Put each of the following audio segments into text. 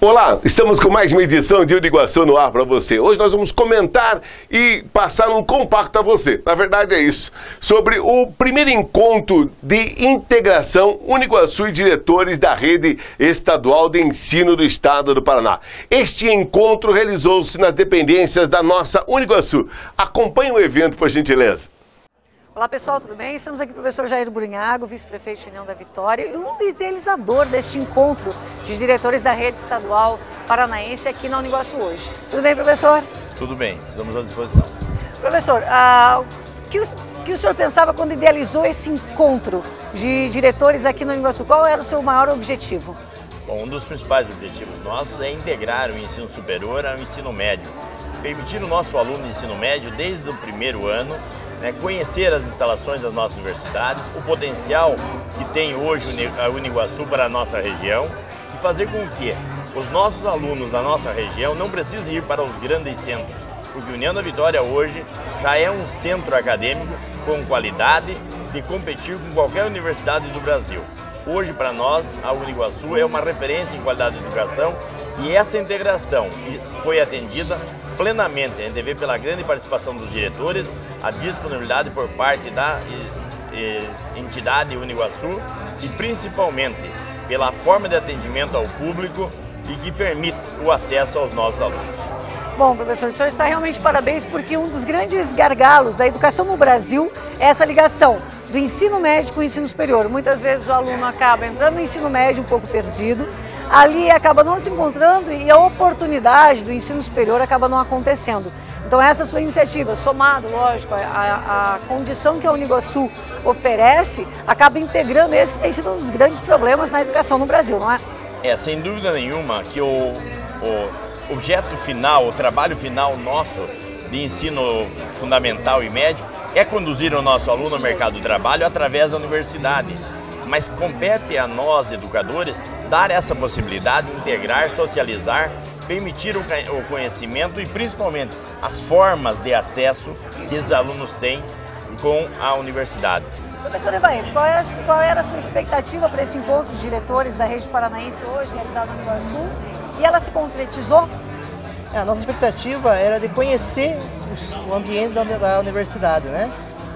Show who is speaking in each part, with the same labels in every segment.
Speaker 1: Olá, estamos com mais uma edição de Iguaçu no ar para você. Hoje nós vamos comentar e passar um compacto a você. Na verdade é isso, sobre o primeiro encontro de integração Uniguaçu e diretores da rede estadual de ensino do estado do Paraná. Este encontro realizou-se nas dependências da nossa Uniguaçu. Acompanhe o evento, por gentileza.
Speaker 2: Olá pessoal, tudo bem? Estamos aqui com o professor Jair Burinhago, vice-prefeito de União da Vitória e um idealizador deste encontro de diretores da rede estadual paranaense aqui na Uniguaçu hoje. Tudo bem, professor?
Speaker 3: Tudo bem, estamos à disposição.
Speaker 2: Professor, ah, o que, o que o senhor pensava quando idealizou esse encontro de diretores aqui no Uniguaçu? Qual era o seu maior objetivo?
Speaker 3: Bom, um dos principais objetivos nossos é integrar o ensino superior ao ensino médio, permitir o nosso aluno de ensino médio desde o primeiro ano né, conhecer as instalações das nossas universidades, o potencial que tem hoje a Uniguaçu para a nossa região e fazer com que os nossos alunos da nossa região não precisem ir para os grandes centros, porque União da Vitória hoje já é um centro acadêmico com qualidade de competir com qualquer universidade do Brasil. Hoje, para nós, a Uniguaçu é uma referência em qualidade de educação e essa integração foi atendida plenamente. A vê pela grande participação dos diretores, a disponibilidade por parte da entidade Uniguaçu e principalmente pela forma de atendimento ao público e que permite o acesso aos nossos alunos.
Speaker 2: Bom, professor, o senhor está realmente parabéns porque um dos grandes gargalos da educação no Brasil é essa ligação do ensino médio com o ensino superior. Muitas vezes o aluno acaba entrando no ensino médio um pouco perdido, ali acaba não se encontrando e a oportunidade do ensino superior acaba não acontecendo. Então essa sua iniciativa, somado, lógico, a, a condição que a Uniguaçu oferece, acaba integrando esse que tem sido um dos grandes problemas na educação no Brasil, não é?
Speaker 3: É, sem dúvida nenhuma que o, o objeto final, o trabalho final nosso de ensino fundamental e médio é conduzir o nosso aluno ao mercado do trabalho através da universidade. Mas compete a nós, educadores, dar essa possibilidade, integrar, socializar, permitir o conhecimento e principalmente as formas de acesso que os alunos têm com a universidade.
Speaker 2: Professor Evair, qual era, qual era a sua expectativa para esse encontro de diretores da rede paranaense hoje, realizado no Iguaçu? E ela se concretizou?
Speaker 4: É, a nossa expectativa era de conhecer o ambiente da, da universidade, né?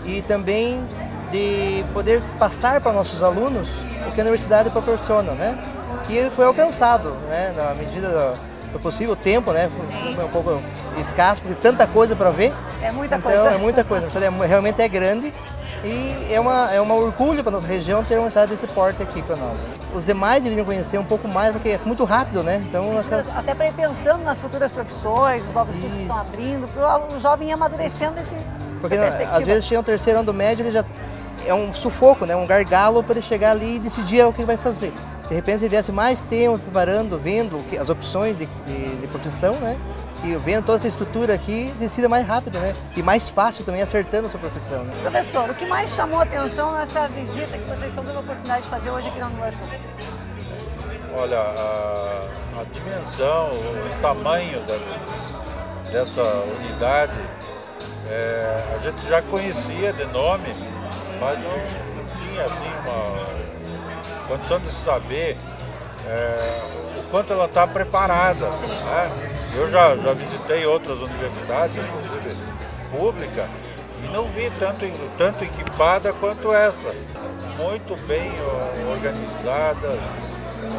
Speaker 4: E também de poder passar para nossos alunos o que a universidade proporciona, né? Que foi alcançado, né, na medida do possível, o tempo, né, foi um pouco escasso, porque tanta coisa para ver.
Speaker 2: É muita
Speaker 4: então,
Speaker 2: coisa.
Speaker 4: é muita coisa, é, realmente é grande e é uma, é uma orgulho para nossa região ter uma cidade desse porte aqui para nós. Os demais deveriam conhecer um pouco mais, porque é muito rápido, né?
Speaker 2: Então, Isso, até... até para ir pensando nas futuras profissões, os novos cursos que estão abrindo, para o jovem ir amadurecendo esse,
Speaker 4: porque, às vezes chega no terceiro ano do médio, ele já é um sufoco, né? um gargalo para ele chegar ali e decidir o que vai fazer de repente se viesse mais tempo preparando, vendo as opções de, de, de, profissão, né? E vendo toda essa estrutura aqui, decida mais rápido, né? E mais fácil também acertando a sua profissão. Né?
Speaker 2: Professor, o que mais chamou a atenção nessa visita que vocês estão tendo a oportunidade de fazer hoje aqui na Universidade?
Speaker 5: Olha, a, a, dimensão, o tamanho da, dessa unidade, é, a gente já conhecia de nome, mas não, não tinha assim uma condição de saber é, o quanto ela está preparada. Né? Eu já, já visitei outras universidades, inclusive pública, e não vi tanto, tanto equipada quanto essa. Muito bem organizada,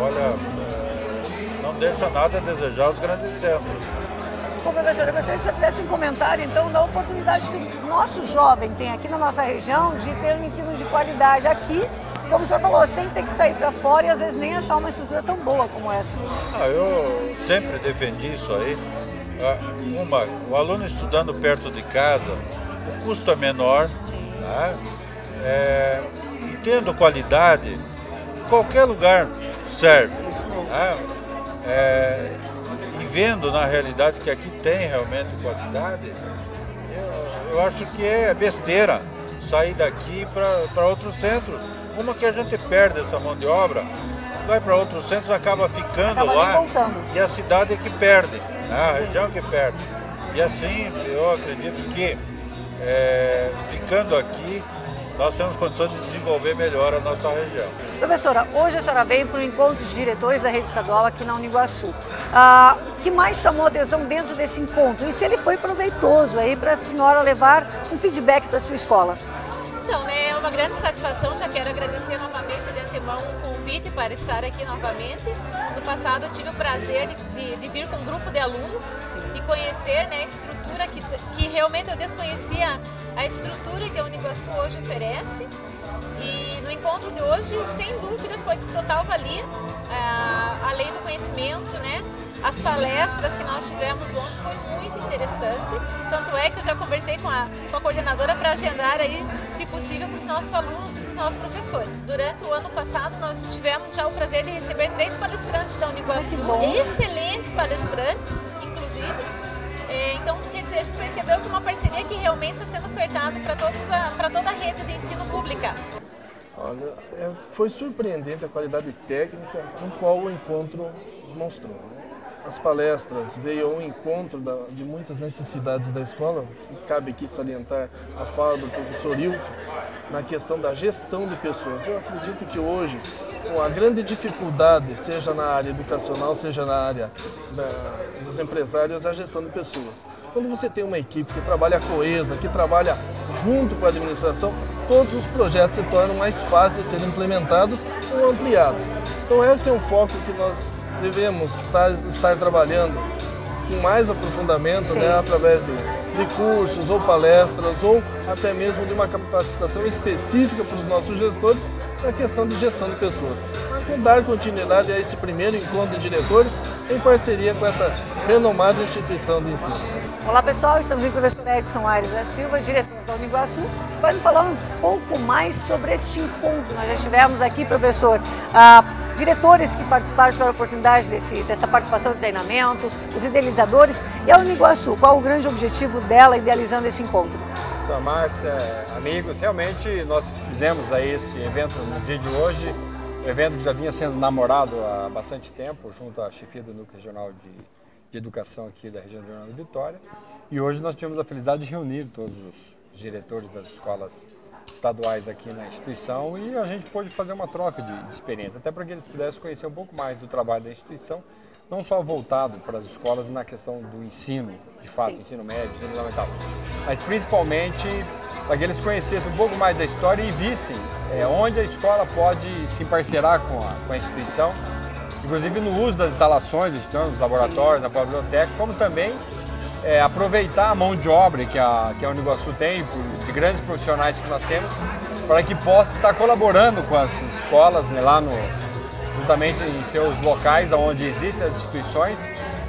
Speaker 5: olha, é, não deixa nada a desejar os grandes centros.
Speaker 2: Bom, professor, eu gostaria que você fizesse um comentário, então, da oportunidade que o nosso jovem tem aqui na nossa região de ter um ensino de qualidade aqui como senhor falou, sem ter que sair para fora e às vezes nem achar uma estrutura tão boa como essa.
Speaker 5: Ah, eu sempre defendi isso aí. Ah, uma, o aluno estudando perto de casa, o custo é menor, né? é, e tendo qualidade, qualquer lugar serve. Né? É, e vendo na realidade que aqui tem realmente qualidade, eu, eu acho que é besteira sair daqui para outros centros uma que a gente perde essa mão de obra, vai para outros centros, acaba ficando
Speaker 2: acaba
Speaker 5: lá e a cidade é que perde, né? a região que perde. E assim, eu acredito que é, ficando aqui, nós temos condições de desenvolver melhor a nossa região.
Speaker 2: Professora, hoje a senhora veio para o encontro de diretores da rede estadual aqui na Uniguaçu. Ah, o que mais chamou adesão dentro desse encontro? E se ele foi proveitoso aí para a senhora levar um feedback da sua escola?
Speaker 6: Então, né, uma grande satisfação, já quero agradecer novamente de antemão o convite para estar aqui novamente. No passado eu tive o prazer de, de, de vir com um grupo de alunos Sim. e conhecer né, a estrutura que, que realmente eu desconhecia, a estrutura que a Uniguaçu hoje oferece. E no encontro de hoje, sem dúvida, foi total valia, a, a lei do conhecimento, né? As palestras que nós tivemos ontem foi muito interessante, tanto é que eu já conversei com a, com a coordenadora para agendar aí, se possível, para os nossos alunos e para os nossos professores. Durante o ano passado, nós tivemos já o prazer de receber três palestrantes da Uniguaçu, excelentes palestrantes, inclusive. É, então, quer dizer, a gente percebeu que uma parceria que realmente está sendo ofertada para toda a rede de ensino pública.
Speaker 7: Olha, é, foi surpreendente a qualidade técnica com qual o encontro mostrou. Né? As palestras veio ao encontro da, de muitas necessidades da escola, e cabe aqui salientar a fala do professor Hilton na questão da gestão de pessoas. Eu acredito que hoje a grande dificuldade, seja na área educacional, seja na área da, dos empresários, é a gestão de pessoas. Quando você tem uma equipe que trabalha coesa, que trabalha junto com a administração, todos os projetos se tornam mais fáceis de serem implementados ou ampliados. Então esse é um foco que nós devemos estar, estar trabalhando com mais aprofundamento, né, através de, de cursos ou palestras ou até mesmo de uma capacitação específica para os nossos gestores na questão de gestão de pessoas. Para dar continuidade a esse primeiro encontro de diretores em parceria com essa renomada instituição de ensino.
Speaker 2: Olá pessoal, estamos com o professor Edson Aires da Silva, diretor da Uniguaçu, para nos falar um pouco mais sobre este encontro. Nós já estivemos aqui, professor, ah, diretores que participaram tiveram a oportunidade desse, dessa participação de treinamento, os idealizadores e a Uniguaçu. Qual o grande objetivo dela idealizando esse encontro?
Speaker 8: Sou Márcia, amigos, realmente nós fizemos aí este evento no dia de hoje, evento que já vinha sendo namorado há bastante tempo, junto à chefia do Núcleo Regional de, de Educação aqui da região de Jornal de Vitória. E hoje nós tivemos a felicidade de reunir todos os diretores das escolas estaduais aqui na instituição e a gente pôde fazer uma troca de, experiência, até para que eles pudessem conhecer um pouco mais do trabalho da instituição, não só voltado para as escolas na questão do ensino, de fato, Sim. ensino médio, ensino fundamental, mas principalmente para que eles conhecessem um pouco mais da história e vissem é, onde a escola pode se parcerar com a, com a instituição, inclusive no uso das instalações, dos laboratórios, Sim. na biblioteca, como também é, aproveitar a mão de obra que a, que a Uniguaçu tem, de grandes profissionais que nós temos, para que possa estar colaborando com as escolas né, lá no, justamente em seus locais onde existem as instituições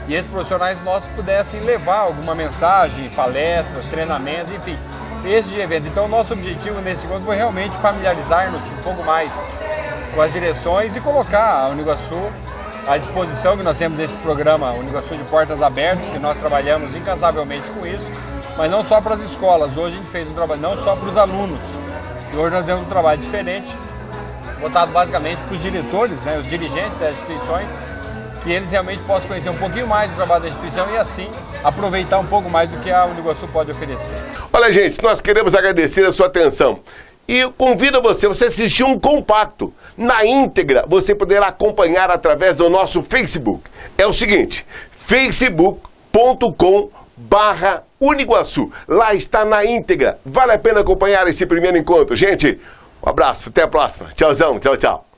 Speaker 8: e esses profissionais nossos pudessem levar alguma mensagem, palestras, treinamentos, enfim, esse evento. Então, nosso objetivo nesse encontro foi realmente familiarizar-nos um pouco mais com as direções e colocar a Uniguaçu à disposição que nós temos nesse programa Unigação de Portas Abertas, que nós trabalhamos incansavelmente com isso, mas não só para as escolas. Hoje a gente fez um trabalho não só para os alunos. E hoje nós temos um trabalho diferente, voltado basicamente para os diretores, né, os dirigentes das instituições, que eles realmente possam conhecer um pouquinho mais do trabalho da instituição e assim aproveitar um pouco mais do que a Uniguaçu pode oferecer.
Speaker 1: Olha, gente, nós queremos agradecer a sua atenção. E convido você, você assistir um compacto. Na íntegra, você poderá acompanhar através do nosso Facebook. É o seguinte, facebook.com barra Uniguaçu. Lá está na íntegra. Vale a pena acompanhar esse primeiro encontro. Gente, um abraço, até a próxima. Tchauzão, tchau, tchau.